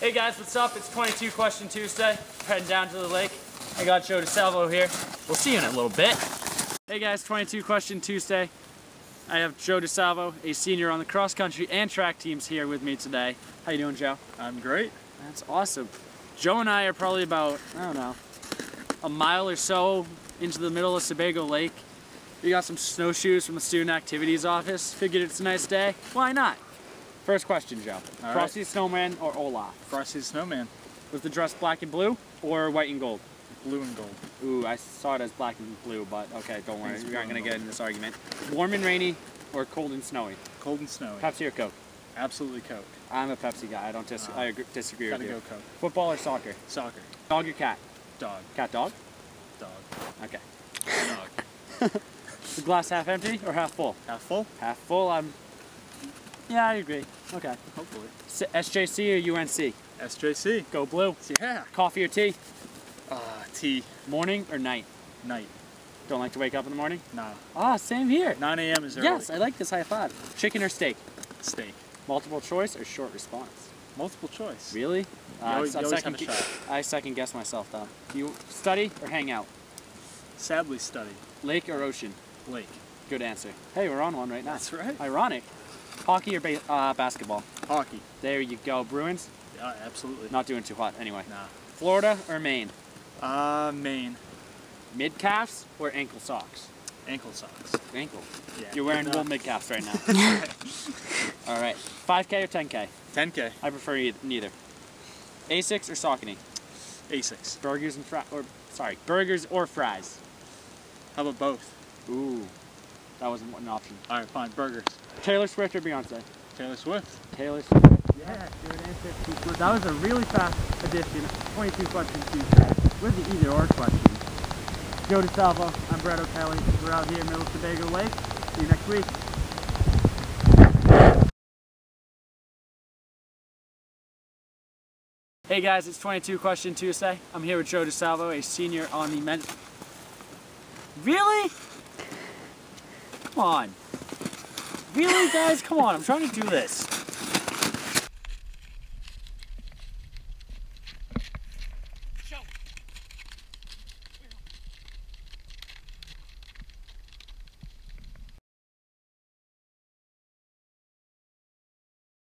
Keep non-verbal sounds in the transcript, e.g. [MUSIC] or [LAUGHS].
Hey guys, what's up? It's 22 Question Tuesday. Heading down to the lake. I got Joe DeSalvo here. We'll see you in a little bit. Hey guys, 22 Question Tuesday. I have Joe DeSalvo, a senior on the cross country and track teams here with me today. How you doing, Joe? I'm great. That's awesome. Joe and I are probably about, I don't know, a mile or so into the middle of Sebago Lake. We got some snowshoes from the student activities office. Figured it's a nice day. Why not? First question, Joe. All Frosty Snowman or Olaf? Frosty Snowman, Was the dress black and blue or white and gold? blue and gold. Ooh, I saw it as black and blue, but okay, don't worry. We're not gonna get in this argument. Warm and rainy or cold and snowy? Cold and snowy. Pepsi or Coke? Absolutely Coke. I'm a Pepsi guy. I don't dis- Uh, I agree- disagree with you. Gotta go. Coke. Football or soccer? Soccer. Dog or cat? Dog. Cat dog? Dog. Okay. Dog. [LAUGHS] The glass half empty or half full? Half full? Half full. I'm. Yeah, I agree. Okay. Hopefully. S- SJC or UNC? SJC. Go blue. Yeah. Coffee or tea? Uh, tea. Morning or night? Night. Don't like to wake up in the morning? Nah. Ah, same here. 9 a.m. is early. Yes, I like this high five. Chicken or steak? Steak. Multiple choice or short response? Multiple choice. Really? Uh, always- I second. I second guess myself though. You study or hang out? Sadly study. Lake or ocean? Lake. Good answer. Hey, we're on one right now. That's right. Ironic. Hockey or ba- uh, basketball? Hockey. There you go. Bruins? Yeah, absolutely. Not doing too hot anyway. Nah. Florida or Maine? Uh, Maine. Mid calves or ankle socks? Ankle socks. Ankle. Yeah. You're wearing wool mid calves right now. [LAUGHS] All right. 5K or 10K? 10K. I prefer e- neither. Asics or Saucony? Asics. Burgers and fries. Or sorry, burgers or fries? How about both? Ooh, that wasn't an option. All right, fine. Burgers. Taylor Swift or Beyonce? Taylor Swift. Taylor Swift. Yeah, good answer. That was a really fast edition. 22 questions Tuesday with the either or question. Joe DeSalvo, I'm Brett O'Kelly. We're out here in Middle Sebago Lake. See you next week. Hey guys, it's 22 Question Tuesday. I'm here with Joe DeSalvo, a senior on the men. Really? Come on. Really, guys? Come on, I'm trying to do this. Show.